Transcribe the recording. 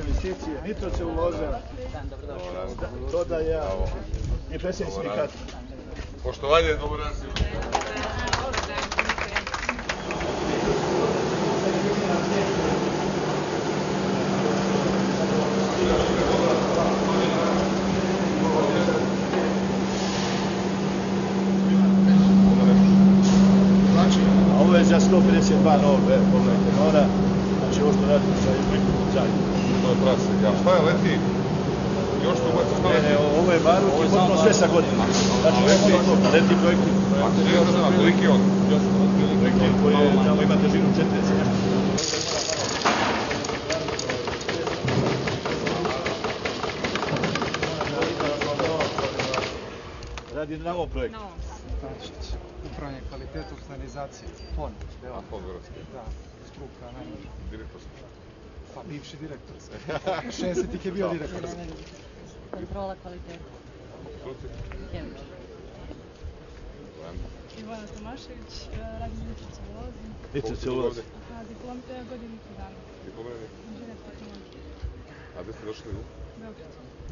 investicije, nitroceluloza, dodaja i predsjednik sindikata. Poštovanje, dobar dan Znači, ovo je za 152 novog, evo, pogledajte, mora, znači ovo što radimo sa zajedno. To je prase. Ja, šta je leti? Još tu ubaci šta ne, leti? ovo je barut i potpuno sve sa godinom. Znači, je to, leti projekti. A ti ne znam, koliki je on? Projekti koji je, tamo ima težinu 40. Radi na ovom projektu. Stančić, fakultetu kanalizacije, fon, deo. A, fon Vrovski? Da, struka, najmanje. Direktor struka. Pa, bivši direktor. 60-ih je bio direktor. Kontrola kvaliteta. Kemič. Ivana Tomašević, eh, radim u sociolozi. I sociolozi. A, diplom, godinu i po dana. Diplom je? Inženjer tehnologije. A gde ste došli u? Beograd.